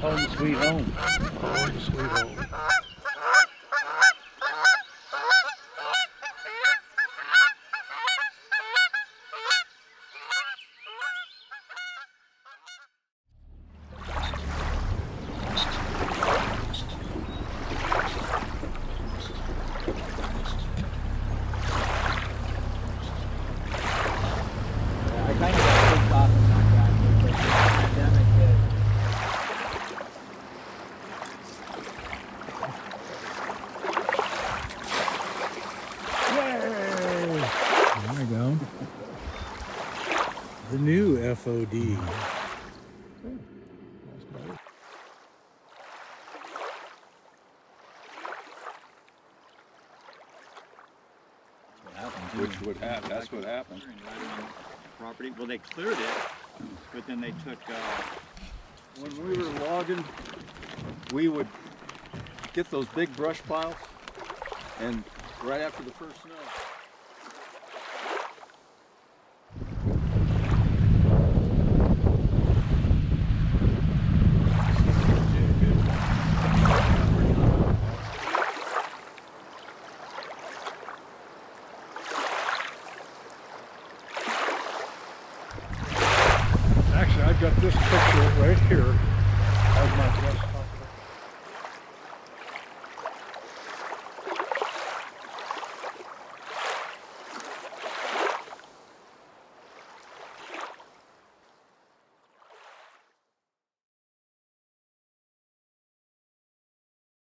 Home sweet home. Home sweet home. The new FOD. Which would happen, that's what happened. Right Property, well, they cleared it, but then they took, uh, When we were logging, we would get those big brush piles and right after the first snow, I've got this picture right here.